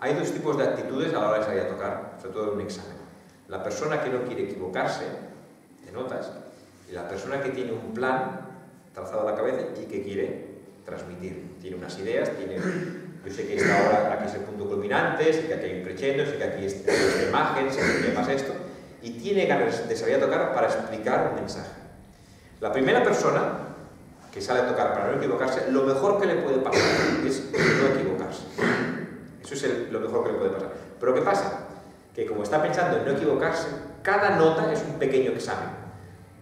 Hay dos tipos de actitudes a la hora de salir a tocar, sobre todo en un examen. La persona que no quiere equivocarse de notas y la persona que tiene un plan trazado a la cabeza y que quiere transmitir. Tiene unas ideas, tiene... Yo sé que esta hora aquí es el punto culminante, sé que aquí hay un crescendo, sé que aquí es esta imagen, sé que pasa esto, y tiene ganas de salir a tocar para explicar un mensaje. La primera persona que sale a tocar para no equivocarse, lo mejor que le puede pasar. Es lo mejor que le puede pasar. Pero ¿qué pasa? Que como está pensando en no equivocarse, cada nota es un pequeño examen.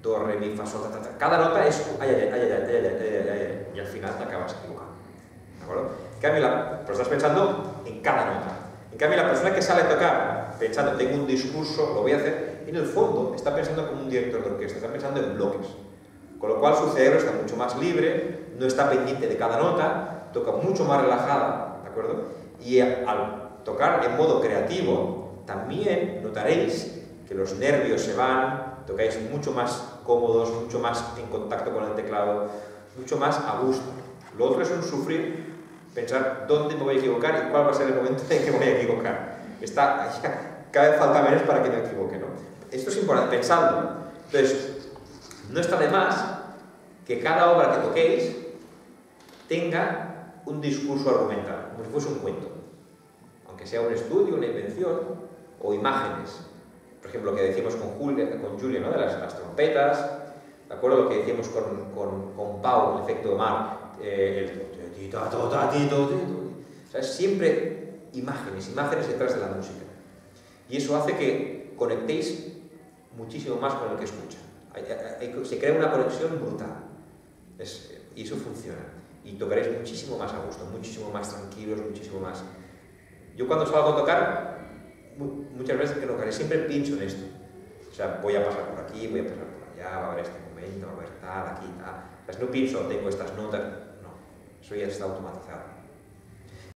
Do, re, mi, fa, sol, ta, ta, Cada nota es ay, ay, ay, ay, ay, ay, ay, ay, y al final te acabas equivocando. ¿De acuerdo? En cambio, la, pero estás pensando en cada nota. En cambio, la persona que sale a tocar pensando, tengo un discurso, lo voy a hacer, en el fondo está pensando como un director de orquesta, está pensando en bloques. Con lo cual su cerebro está mucho más libre, no está pendiente de cada nota, toca mucho más relajada, ¿de acuerdo? Y al tocar en modo creativo, también notaréis que los nervios se van, tocáis mucho más cómodos, mucho más en contacto con el teclado, mucho más a gusto. Lo otro es un sufrir, pensar dónde me voy a equivocar y cuál va a ser el momento en que me voy a equivocar. Está, cada vez falta menos para que me equivoque, ¿no? Esto es importante, pensadlo. Entonces, no está de más que cada obra que toquéis tenga un discurso argumental, como si fuese un cuento. Aunque sea un estudio, una invención o imágenes. Por ejemplo, lo que decimos con Julia, con Julia ¿no? de las, trompetas, ¿de acuerdo? Lo que decíamos con, con, con Pau, el efecto de mar, eh, el... O sea, siempre imágenes, imágenes detrás de la música. Y eso hace que conectéis muchísimo más con el que escucha se crea una conexión brutal. y eso funciona. Y tocaréis muchísimo más a gusto, muchísimo más tranquilos, muchísimo más... Yo cuando salgo a tocar, muchas veces que tocaré, siempre pienso en esto. O sea, voy a pasar por aquí, voy a pasar por allá, va a haber este momento, va a haber tal, aquí, tal. O sea, no pienso, tengo estas notas, no. Eso ya está automatizado.